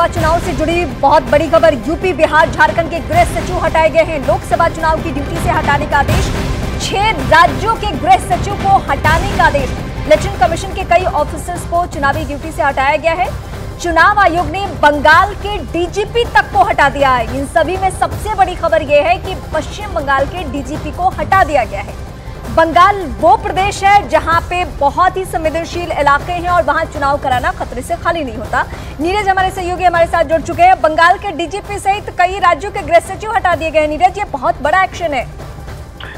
लोकसभा चुनाव से जुड़ी बहुत बड़ी खबर। यूपी, बिहार, झारखंड के गृह सचिव हटाए गए हैं। लोकसभा चुनाव की ड्यूटी से हटाने का आदेश, छह राज्यों के गृह सचिव को हटाने का आदेश। इलेक्शन कमीशन के कई ऑफिसर्स को चुनावी ड्यूटी से हटाया गया है। चुनाव आयोग ने बंगाल के डीजीपी तक को हटा दिया है। इन सभी में सबसे बड़ी खबर यह है कि पश्चिम बंगाल के डीजीपी को हटा दिया गया है। बंगाल वो प्रदेश है जहाँ पे बहुत ही संवेदनशील इलाके हैं और वहाँ चुनाव कराना खतरे से खाली नहीं होता। नीरज हमारे सहयोगी हमारे साथ जुड़ चुके हैं। बंगाल के डीजीपी सहित कई राज्यों के गृह सचिव हटा दिए गए नीरज, ये बहुत बड़ा एक्शन है।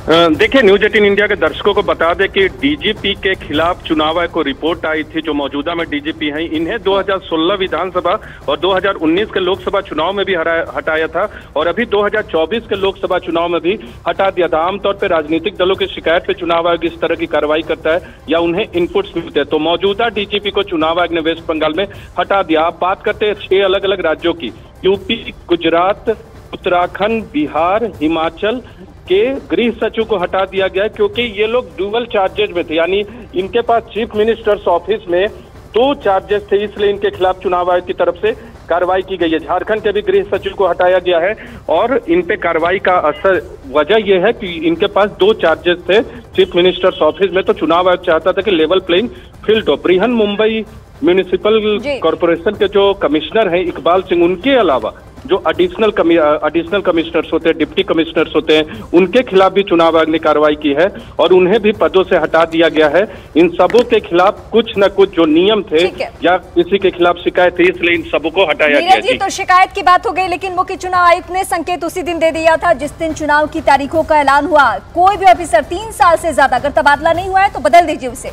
देखिए, न्यूज़ एटीन इंडिया के दर्शकों को बता दें कि डीजीपी के खिलाफ चुनाव आयोग को रिपोर्ट आई थी, जो मौजूदा में डीजीपी हैं। इन्हें 2016 विधानसभा और 2019 के लोकसभा चुनाव में भी हटाया था और अभी 2024 के लोकसभा चुनाव में भी हटा दिया था। आमतौर पर राजनीतिक दलों की शिकायत पे चुनाव आयोग इस तरह की कार्रवाई करता है या उन्हें इनपुट्स मिलते हैं। तो मौजूदा डीजीपी को चुनाव आयोग ने वेस्ट बंगाल में हटा दिया। आप बात करते हैं छह अलग अलग राज्यों की, यूपी, गुजरात, उत्तराखंड, बिहार, हिमाचल के गृह सचिव को हटा दिया गया क्योंकि ये लोग डुअल चार्जेज में थे। यानी इनके पास चीफ मिनिस्टर्स ऑफ़िस में दो चार्जेस थे इसलिए इनके खिलाफ चुनाव आयोग की तरफ़ से कार्रवाई की गई है। झारखंड के भी गृह सचिव को हटाया गया है और इन पे कार्रवाई का असर वजह यह है कि इनके पास दो चार्जेस थे चीफ मिनिस्टर्स ऑफ़िस में तो चुनाव आयोग चाहता था कि लेवल प्लेइंग फ़ील्ड हो। बृहन मुंबई म्यूनिसिपल कॉरपोरेशन के जो कमिश्नर हैं इकबाल सिंह उनके अलावा जो एडिशनल एडिशनल कमिश्नर्स होते हैं डिप्टी कमिश्नर्स होते हैं उनके खिलाफ भी चुनाव आयोग ने कार्रवाई की है और उन्हें भी पदों से हटा दिया गया है। इन सबों के खिलाफ कुछ न कुछ जो नियम थे या किसी के खिलाफ शिकायत थी इसलिए इन सबों को हटाया गया जी तो शिकायत की बात हो गई लेकिन मुख्य चुनाव आयुक्त ने संकेत उसी दिन दे दिया था जिस दिन चुनाव की तारीखों का ऐलान हुआ। कोई भी ऑफिसर तीन साल से ज़्यादा अगर तबादला नहीं हुआ है तो बदल दीजिए उसे।